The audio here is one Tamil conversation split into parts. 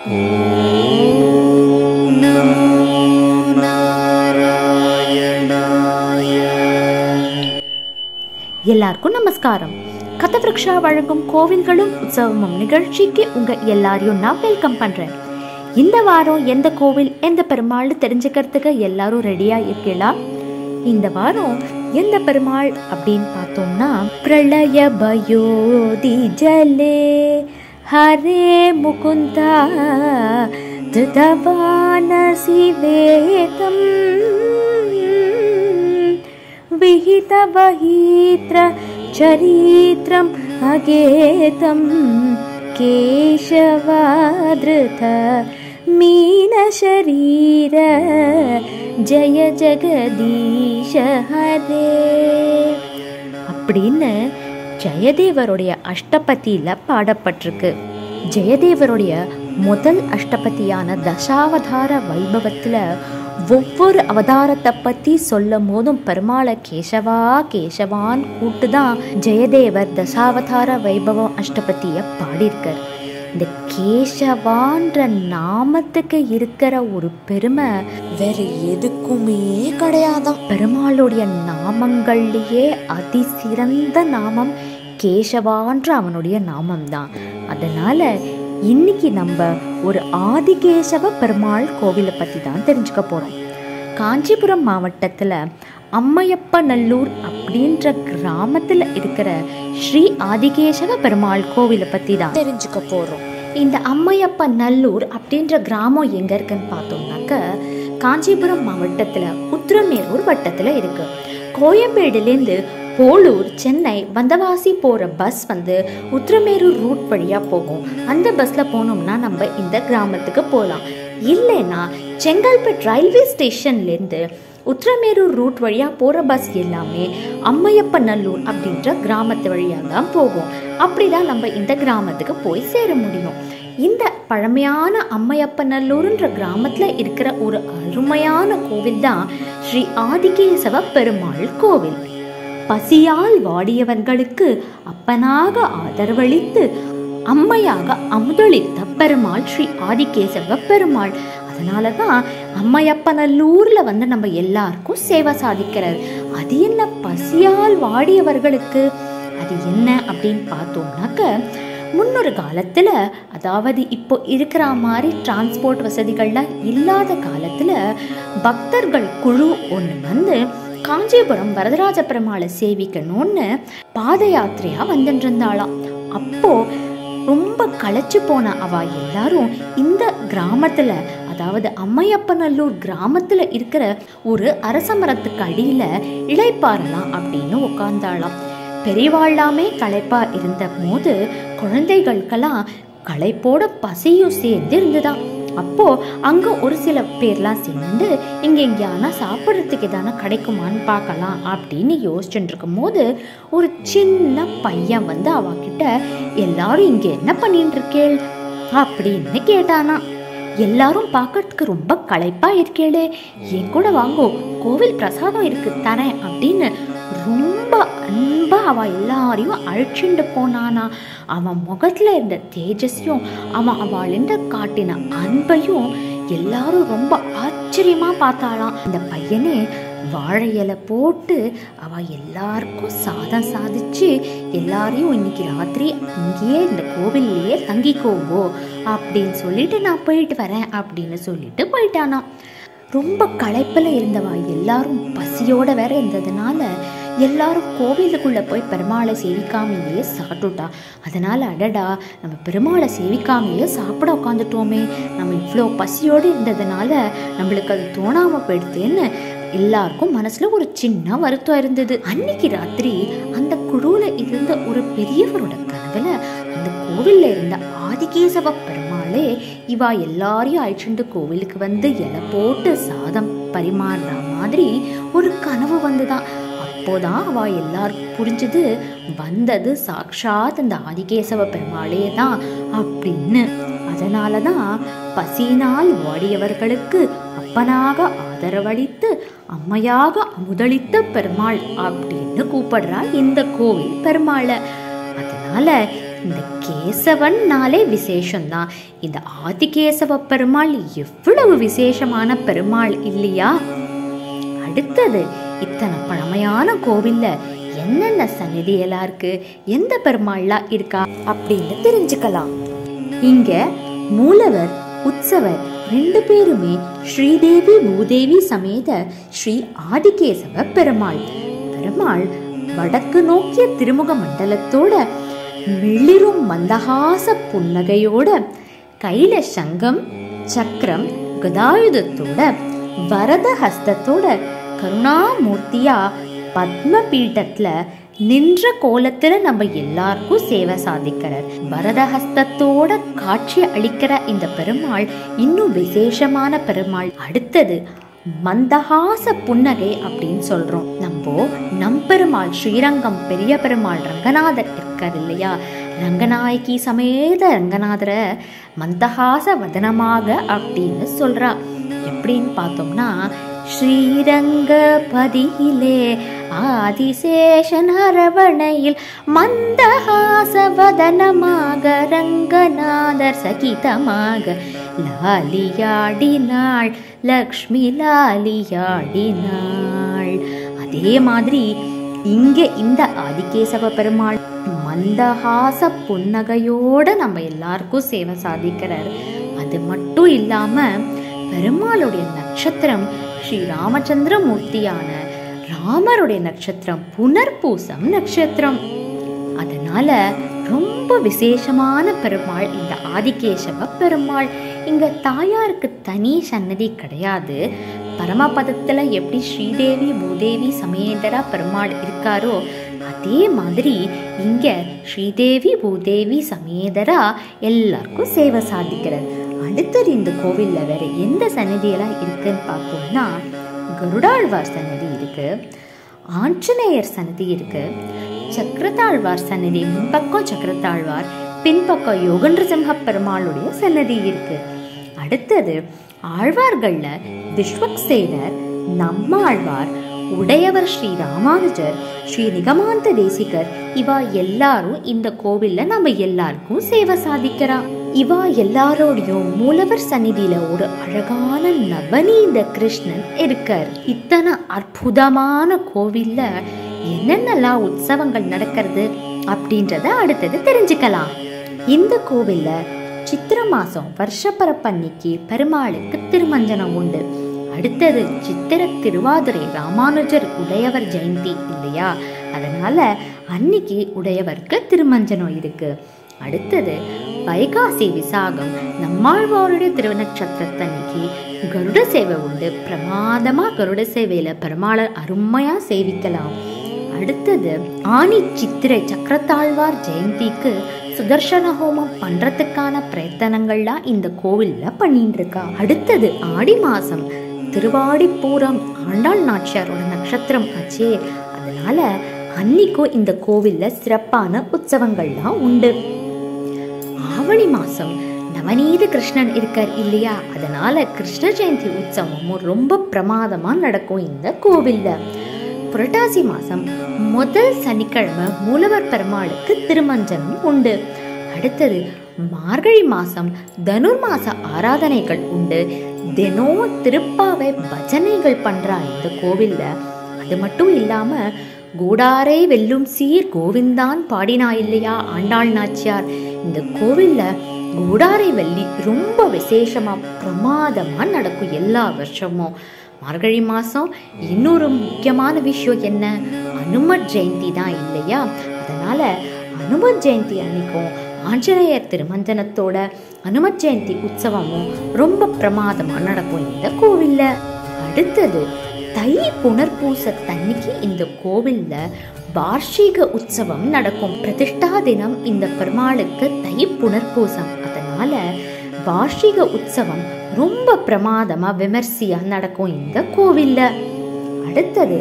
எல்லாருக்கும் நமஸ்காரம். கதவிருக்ஷா வழங்கும் கோவில்களும் உற்சவமும் நிகழ்ச்சிக்கு உங்க எல்லாரையும் நான் வெல்கம் பண்றேன். இந்த வாரம் எந்த கோவில் எந்த பெருமாள்னு தெரிஞ்சுக்கிறதுக்கு எல்லாரும் ரெடியா இருக்கீங்களா இந்த வாரம் எந்த பெருமாள் அப்படின்னு பார்த்தோம்னா பிரளய பயோதி ஜலே. ஹரே முகுந்தா துதவானசி வேதம் विहितवहीत्र चरित्रम् अगेतं केशवादृत मीनशरीर जय ஜெகதீஷ ஹரே அப்படின்னு ஜெயதேவருடைய அஷ்டபதியில் பாடப்பட்டிருக்கு. ஜெயதேவருடைய முதல் அஷ்டபதியான தசாவதார வைபவத்தில் ஒவ்வொரு அவதாரத்தை பற்றி சொல்லும் போதும் பெருமாளை கேசவா கேசவான் கூட்டு தான் ஜெயதேவர் தசாவதார வைபவம் அஷ்டபதியை பாடியிருக்கார். இந்த கேசவான்ற நாமத்துக்கு இருக்கிற ஒரு பெருமை வேற எதுக்குமே கிடையாதான் பெருமாளுடைய நாமங்கள்லயே அதிசிறந்த நாமம் கேசவான்ற அவனுடைய நாமம் தான் அதனால இன்னைக்கு நம்ம ஒரு ஆதிகேசவ பெருமாள் கோவிலை பற்றி தான் தெரிஞ்சுக்க போகிறோம் காஞ்சிபுரம் மாவட்டத்தில் அம்மையப்பநல்லூர் அப்படின்ற கிராமத்தில் இருக்கிற ஸ்ரீ ஆதிகேசவ பெருமாள் கோவிலை பற்றி தான் தெரிஞ்சுக்க போகிறோம் இந்த அம்மையப்ப நல்லூர் அப்படின்ற கிராமம் எங்கே இருக்குன்னு பார்த்தோம்னாக்க காஞ்சிபுரம் மாவட்டத்தில் உத்திரமேரூர் வட்டத்தில் இருக்கு. கோயம்பேடுலேருந்து போலூர் சென்னை வந்தவாசி போகிற பஸ் வந்து உத்திரமேரூர் ரூட் வழியாக போகும். அந்த பஸ்ஸில் போனோம்னா நம்ம இந்த கிராமத்துக்கு போகலாம் இல்லைன்னா செங்கல்பட் ரயில்வே ஸ்டேஷன்லேருந்து உத்திரமேரூர் ரூட் வழியாக போகிற பஸ் எல்லாமே அம்மையப்பநல்லூர் அப்படின்ற கிராமத்து வழியாக தான் போகும். அப்படி தான் நம்ம இந்த கிராமத்துக்கு போய் சேர முடியும். இந்த பழமையான அம்மையப்பநல்லூர்ன்ற கிராமத்தில் இருக்கிற ஒரு அருமையான கோவில் தான் ஸ்ரீ ஆதிகேசவ பெருமாள் கோவில். பசியால் வாடியவர்களுக்கு அப்பனாக ஆதரவளித்து அம்மையாக அமுதளித்த பெருமாள் ஸ்ரீ ஆதிகேசவ பெருமாள். அதனால தான் அம்மையப்பநல்லூரில் வந்து நம்ம எல்லாருக்கும் சேவை சாதிக்கிறார். அது என்ன பசியால் வாடியவர்களுக்கு? அது என்ன அப்படின்னு பார்த்தோம்னாக்க முன்னொரு காலத்தில் அதாவது இப்போ இருக்கிற மாதிரி டிரான்ஸ்போர்ட் வசதிகள்லாம் இல்லாத காலத்தில் பக்தர்கள் குழு ஒன்று வந்து காஞ்சிபுரம் வரதராஜ பெருமாளை சேவிக்கணும்னு பாத யாத்திரையா வந்துட்டு இருந்தாளாம் அப்போ ரொம்ப களைச்சு போன அவ எல்லாரும் இந்த கிராமத்துல அதாவது அம்மையப்பநல்லூர் கிராமத்துல இருக்கிற ஒரு அரச மரத்துக்கு அடியில இளைப்பாறலாம் அப்படின்னு உட்கார்ந்தாளாம் பெரியவாழ்லாமே களைப்பா இருந்த போது குழந்தைகளுக்கெல்லாம் களைப்போட பசியும் சேர்ந்து இருந்துதான் அப்போது அங்கே ஒரு சில பேர்லாம் சேர்ந்து இங்கே எங்கேயானா சாப்பிட்றதுக்கு எதானா கிடைக்குமான்னு பார்க்கலாம் அப்படின்னு யோசிச்சுட்டு இருக்கும் போது ஒரு சின்ன பையன் வந்து அவகிட்ட எல்லாரும் இங்கே என்ன பண்ணிட்டு இருக்கேள் அப்படின்னு கேட்டானா. எல்லாரும் பார்க்கறதுக்கு ரொம்ப களைப்பாக இருக்கேளே என் கூட வாங்கோ கோவில் பிரசாதம் இருக்கு தரேன் அப்படின்னு அவள் எல்லாரையும் அழிச்சுண்டு போனானா? அவன் முகத்தில் இருந்த தேஜஸையும் அவன் அவளிண்ட காட்டின அன்பையும் எல்லாரும் ரொம்ப ஆச்சரியமாக பார்த்தாளாம். இந்த பையனே வாழை இலை போட்டு அவள் எல்லாருக்கும் சாதம் சாதிச்சு எல்லாரையும் இன்னைக்கு ராத்திரி இங்கேயே இந்த கோவில்லையே தங்கிக்கோவோ அப்படின்னு சொல்லிட்டு நான் போயிட்டு வரேன் அப்படின்னு சொல்லிட்டு போயிட்டானா ரொம்ப களைப்பில் இருந்தவா எல்லாரும் பசியோட வேற இருந்ததுனால எல்லாரும் கோவிலுக்குள்ளே போய் பெருமாளை சேவிக்காமையே சாப்பிட்டுட்டா. அதனால் அடடா நம்ம பெருமாளை சேவிக்காமையே சாப்பிட உட்காந்துட்டோமே நம்ம இவ்வளோ பசியோடு இருந்ததுனால நம்மளுக்கு அது தோணாமல் போயிடுதுன்னு எல்லாருக்கும் மனசில் ஒரு சின்ன வருத்தம் இருந்தது. அன்னைக்கு ராத்திரி அந்த குழுவில் இருந்த ஒரு பெரியவரோட கனவுல அந்த கோவில்ல இருந்த ஆதிகேசவ பெருமாளே இவா எல்லாரையும் அழிச்சுண்டு கோவிலுக்கு வந்து இலை போட்டு சாதம் பரிமாறுற மாதிரி ஒரு கனவு வந்துதான் அப்போதான் அவ எல்லாருக்கும் புரிஞ்சது. வந்தது சாக்ஷாத் அந்த ஆதிகேசவ பெருமாளே தான் அப்படின்னு. அதனால தான் பசியினால் வாடியவர்களுக்கு அப்பனாக ஆதரவளித்து அம்மையாக அமுதளித்த பெருமாள் அப்படின்னு கூப்பிடுறா இந்த கோவில் பெருமாளை. அதனால இந்த கேசவன்னாலே விசேஷம்தான். இந்த ஆதிகேசவ பெருமாள் எவ்வளவு விசேஷமான பெருமாள் இல்லையா? அடுத்தது இத்தனை பழமையான கோவில்ல என்னென்ன சந்நிதி எல்லாம் இருக்கு? எந்த பெருமாள்லாம் இருக்கா? அப்படின்னு தெரிஞ்சுக்கலாம். இங்க மூலவர் உற்சவர் ரெண்டு பேருமே ஸ்ரீதேவி பூதேவி சமேத ஸ்ரீ ஆதிகேசவ பெருமாள். பெருமாள் வடக்கு நோக்கிய திருமுக மண்டலத்தோட மிளிரும் மந்தகாச புன்னகையோட கையில சங்கம் சக்கரம் கதாயுதத்தோட வரத ஹஸ்தத்தோட கருணாமூர்த்தியா பத்மபீட்டத்துல நின்ற கோலத்துல நம்ம எல்லாருக்கும் சேவை சாதிக்கிறார். வரதஹஸ்தத்தோட காட்சி அளிக்கிற இந்த பெருமாள் இன்னும் விசேஷமான பெருமாள். அடுத்தது மந்தஹாச புன்னகை அப்படின்னு சொல்றோம். நம்ம நம் பெருமாள் ஸ்ரீரங்கம் பெரிய பெருமாள் ரங்கநாதர் இருக்கார் இல்லையா? ரங்கநாயகி சமேத ரங்கநாதரை மந்தஹாச வதனமாக அப்படின்னு சொல்றா. எப்படின்னு பார்த்தோம்னா ஸ்ரீரங்கபதியிலே ஆதிசேஷன் அரவணையில் மந்தஹாசவதனமாக ரங்கநாதர் சகிதமாக லாலியாடினாள் லக்ஷ்மி லாலியாடினாள். அதே மாதிரி இங்கே இந்த ஆதிகேசவ பெருமாள் மந்தஹாச புன்னகையோட நம்ம எல்லாருக்கும் சேவை சாதிக்கிறார். அது மட்டும் இல்லாமல் பெருமாளுடைய நட்சத்திரம் ஸ்ரீ ராமச்சந்திர மூர்த்தியான ராமருடைய நட்சத்திரம் புனர்பூசம் நட்சத்திரம். அதனால ரொம்ப விசேஷமான பெருமாள் இந்த ஆதிகேசவ பெருமாள். இங்க தாயாருக்கு தனி சன்னதி கிடையாது. பரமபதத்துல எப்படி ஸ்ரீதேவி பூதேவி சமேதரா பெருமாள் இருக்காரோ அதே மாதிரி இங்க ஸ்ரீதேவி பூதேவி சமேதரா எல்லாருக்கும் சேவை சாதிக்கிறது. அடுத்தது இந்த கோவிலில் வேறு எந்த சன்னதியெல்லாம் இருக்குன்னு பார்த்தோம்னா கருடாழ்வார் சன்னதி இருக்குது ஆஞ்சநேயர் சன்னதி இருக்குது சக்கரத்தாழ்வார் சன்னதி முன்பக்கம் சக்கரத்தாழ்வார் பின்பக்கம் யோகன்ற சிம்ஹ பெருமாளுடைய சன்னதி இருக்கு. அடுத்தது ஆழ்வார்களில் விஸ்வக்சேனர் நம்மாழ்வார் உடையவர் ஸ்ரீ ராமானுஜர் ஸ்ரீ நிகமாந்த தேசிகர் இவா எல்லாரும் இந்த கோவிலில் நம்ம எல்லாருக்கும் சேவை சாதிக்கிறா. இவா எல்லாரோடையும் மூலவர் சந்நிதியில ஒரு அழகான நவநீத கிருஷ்ணன் இருக்கார். இத்தனை அற்புதமான கோவில்ல என்னென்னலாம் உற்சவங்கள் நடக்கிறது அப்படின்றத அடுத்தது தெரிஞ்சுக்கலாம். இந்த கோவில்ல சித்திர மாசம் வருஷப்பரப்பன்னைக்கு பெருமாளுக்கு திருமஞ்சனம் உண்டு. அடுத்தது சித்திர திருவாதிரை ராமானுஜர் உடையவர் ஜெயந்தி இல்லையா? அதனால அன்னைக்கு உடையவருக்கு திருமஞ்சனம் இருக்கு. அடுத்தது வைகாசி விசாகம். நம்மாழ்வாருடைய திருநட்சத்திரத்தன்னைக்கு கருட சேவை உண்டு. பிரமாதமா கருட சேவையில பெருமாளர் அருமையா சேவிக்கலாம். அடுத்தது ஆணி சித்திரை சக்கரத்தாழ்வார் ஜெயந்திக்கு சுதர்சன ஹோமம் பண்றதுக்கான பிரயத்தனங்கள்லாம் இந்த கோவில்ல பண்ணிட்டு இருக்கா அடுத்தது ஆடி மாசம் திருவாடிப்பூரம் ஆண்டாள் நாச்சியாரோட நட்சத்திரம் ஆச்சே. அதனால அன்னைக்கும் இந்த கோவில்ல சிறப்பான உற்சவங்கள்லாம் உண்டு. ஆவணி மாதம் நவநீத கிருஷ்ணன் இருக்கார் இல்லையா? அதனால கிருஷ்ண ஜெயந்தி உற்சவமும் ரொம்ப பிரமாதமாக நடக்கும் இந்த கோவிலில். புரட்டாசி மாதம் முதல் சனிக்கிழமை மூலவர் பெருமாளுக்கு திருமஞ்சனம் உண்டு. அடுத்தது மார்கழி மாதம் தனுர்மாச ஆராதனைகள் உண்டு. தினம் திருப்பாவை பஜனைகள் பண்ணுறா இந்த கோவிலில். அது மட்டும் இல்லாமல் கூடாரே வெல்லும் சீர் கோவிந்தான் பாடினா இல்லையா ஆண்டாள் நாச்சியார் இந்த கோவில்ல கூடாரை வெள்ளி ரொம்ப விசேஷமா பிரமாதமா நடக்கும் எல்லா வருஷமும். மார்கழி மாசம் இன்னொரு முக்கியமான விஷயம் என்ன? அனுமத் ஜெயந்தி தான் இல்லையா? அதனால அனுமர் ஜெயந்தி அன்னைக்கும் ஆஞ்சநேயர் திருமஞ்சனத்தோட அனுமத் ஜெயந்தி உற்சவமும் ரொம்ப பிரமாதமா நடக்கும் இந்த கோவில்ல. அடுத்தது தை புனர்பூச தன்னைக்கு இந்த கோவிலில் வார்ஷிக உற்சவம் நடக்கும். பிரதிஷ்டா தினம் இந்த பெருமாளுக்கு தை புனர்பூசம் அதனால வார்ஷிக உற்சவம் ரொம்ப பிரமாதமாக விமர்சையாக நடக்கும் இந்த கோவிலில். அடுத்தது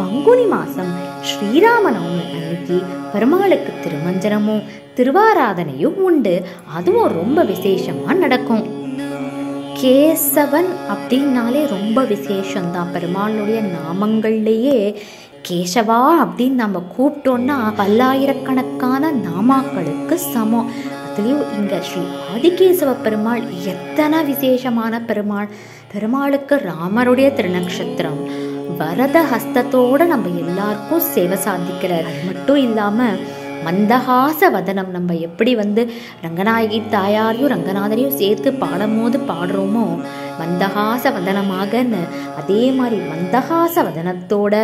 பங்குனி மாதம் ஸ்ரீராமநவமி அன்னைக்கு பெருமாளுக்கு திருமஞ்சனமும் திருவாராதனையும் உண்டு. அதுவும் ரொம்ப விசேஷமாக நடக்கும். கேசவன் அப்படின்னாலே ரொம்ப விசேஷம்தான். பெருமாளுடைய நாமங்கள்லேயே கேசவா அப்படின்னு நம்ம கூப்பிட்டோம்னா பல்லாயிரக்கணக்கான நாமாக்களுக்கு சமம். அதுலேயும் இங்கே ஸ்ரீ ஆதிகேசவ பெருமாள் எத்தனை விசேஷமான பெருமாள். பெருமாளுக்கு ராமருடைய திருநக்ஷத்திரம். வரத ஹஸ்தத்தோட நம்ம எல்லாருக்கும் சேவை சாதிக்கிறார். மட்டும் இல்லாமல் மந்தஹாச வதனம் நம்ம எப்படி வந்து ரங்கநாயகி தாயாரையும் ரங்கநாதனையும் சேர்த்து பாடும்போது பாடுறோமோ மந்தஹாச வதனமாகன்னு அதே மாதிரி மந்தஹாச வதனத்தோட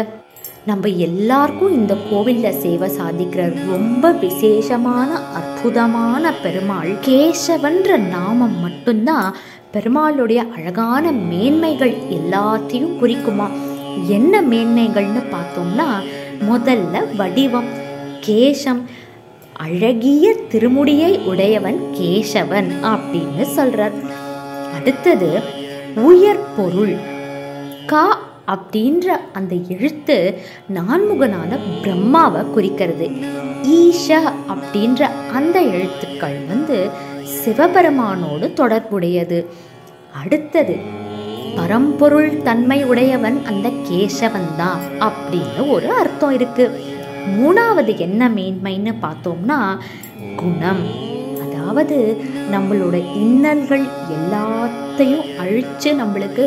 நம்ம எல்லாருக்கும் இந்த கோவிலில் சேவை சாதிக்கிற ரொம்ப விசேஷமான அற்புதமான பெருமாள் கேசவன்ற நாமம் மட்டும்தான் பெருமாளுடைய அழகான மேன்மைகள் எல்லாத்தையும் குறிக்குமா? என்ன மேன்மைகள்னு பார்த்தோம்னா முதல்ல வடிவம். கேசம். அழகிய திருமுடியை உடையவன் கேசவன் அப்படின்னு சொல்றார். அடுத்தது உயர் பொருள். கா அப்படின்ற அந்த எழுத்து நான்முகனான பிரம்மாவை குறிக்கிறது. ஈஷா அப்படின்ற அந்த எழுத்துக்கள் வந்து சிவபெருமானோடு தொடர்புடையது. அடுத்தது பரம்பொருள் தன்மை உடையவன் அந்த கேசவன் தான் அப்படின்னு ஒரு அர்த்தம் இருக்குது மூணாவது என்ன மேன்மைன்னு பார்த்தோம்னா குணம். அதாவது நம்மளோட இன்னல்கள் எல்லாத்தையும் அழித்து நம்மளுக்கு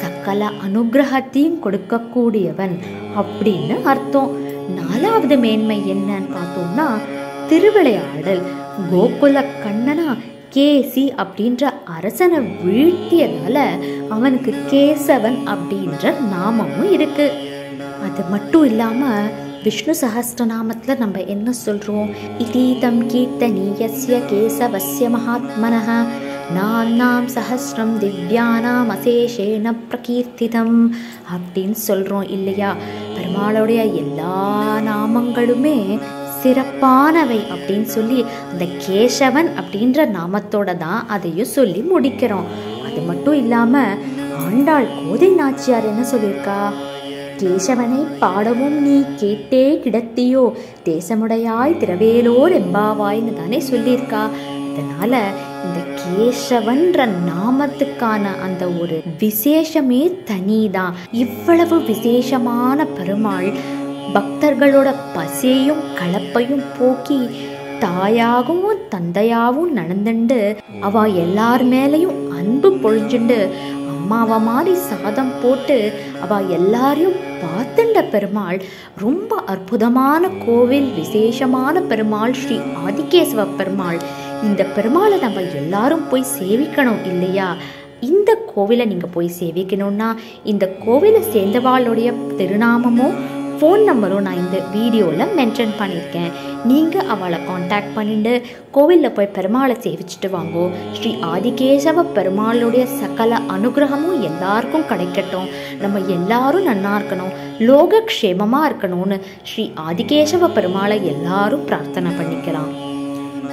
சகல அனுகிரகத்தையும் கொடுக்கக்கூடியவன் அப்படின்னு அர்த்தம். நாலாவது மேன்மை என்னன்னு பார்த்தோம்னா திருவிளையாடல். கோகுல கண்ணனா கேசி அப்படின்ற அரசனை வீழ்த்தியதால அவனுக்கு கேசவன் அப்படின்ற நாமமும் இருக்கு. அது மட்டும் இல்லாமல் விஷ்ணு சஹஸ்ரநாமத்துல நம்ம என்ன சொல்கிறோம் இதீதம் கீர்த்தனீயஸ்ய கேசவசிய மகாத்மனः நான்னாம் சஹஸ்ரம் திவ்யானாம் அசேஷேன பிரகீர்த்திதம் அப்படின்னு சொல்கிறோம் இல்லையா? பெருமாளுடைய எல்லா நாமங்களுமே சிறப்பானவை அப்படின்னு சொல்லி அந்த கேசவன் அப்படின்ற நாமத்தோட தான் அதையும் சொல்லி முடிக்கிறோம். அது மட்டும் இல்லாமல் ஆண்டாள் கோதை நாச்சியார் என்ன சொல்லியிருக்கா? கேசவனை பாடவும் நீ கேட்டே கிடத்தியோ? தேசமுடையாய் திரவேலோர் எம்பாவாய்னு தானே சொல்லியிருக்கா. அதனால இந்த கேசவன்ற நாமத்துக்கான அந்த ஒரு விசேஷமே தனிதான் இவ்வளவு விசேஷமான பெருமாள் பக்தர்களோட பசியையும் கலப்பையும் போக்கி தாயாகவும் தந்தையாகவும் நடந்துண்டு அவ எல்லார் மேலையும் அன்பு பொழிஞ்சுண்டு அம்மாவை மாதிரி சாதம் போட்டு அவ எல்லாரையும் பார்த்துண்ட பெருமாள் ரொம்ப அற்புதமான கோவில் விசேஷமான பெருமாள் ஸ்ரீ ஆதிகேசவ பெருமாள். இந்த பெருமாளை நம்ம எல்லாரும் போய் சேவிக்கணும் இல்லையா? இந்த கோவிலை நீங்கள் போய் சேவிக்கணும்னா இந்த கோவிலை சேர்ந்தவாளுடைய திருநாமமும் ஃபோன் நம்பரும் நான் இந்த வீடியோவில் மென்ஷன் பண்ணியிருக்கேன். நீங்கள் அவளை காண்டாக்ட் பண்ணிட்டு கோவிலில் போய் பெருமாளை சேவிச்சுட்டு வாங்கோ. ஸ்ரீ ஆதிகேசவ பெருமாளுடைய சகல அனுகிரகமும் எல்லாருக்கும் கிடைக்கட்டும். நம்ம எல்லாரும் நன்னா இருக்கணும் லோகக்ஷேமமாக இருக்கணும்னு ஸ்ரீ ஆதிகேசவ பெருமாளை எல்லாரும் பிரார்த்தனை பண்ணிக்கலாம்.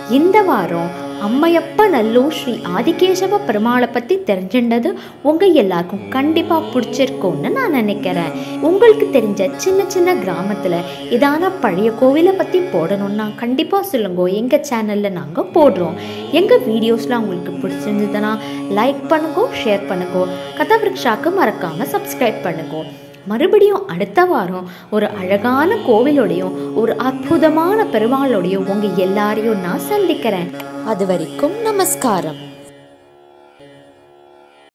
இந்த வாரம் அம்மையப்ப நல்லூர் ஸ்ரீ ஆதிகேசவ பெருமாளை பற்றி தெரிஞ்சின்றது உங்கள் எல்லாருக்கும் கண்டிப்பாக பிடிச்சிருக்கும்னு நான் நினைக்கிறேன். உங்களுக்கு தெரிஞ்ச சின்ன சின்ன கிராமத்தில் இதான பழைய கோவிலை பற்றி போடணும்னா கண்டிப்பாக சொல்லுங்க. எங்கள் சேனலில் நாங்கள் போடுறோம். எங்கள் வீடியோஸ்லாம் உங்களுக்கு பிடிச்சிருந்ததுன்னா லைக் பண்ணுங்க ஷேர் பண்ணுங்க. கதாவிருக்ஷாக்கு மறக்காமல் சப்ஸ்கிரைப் பண்ணுங்கோ. மறுபடியும் அடுத்த வாரம் ஒரு அழகான கோவிலோடையும் ஒரு அற்புதமான பெருமாளோடையும் உங்கள் எல்லாரையும் நான் சந்திக்கிறேன். அது வரைக்கும் நமஸ்காரம்.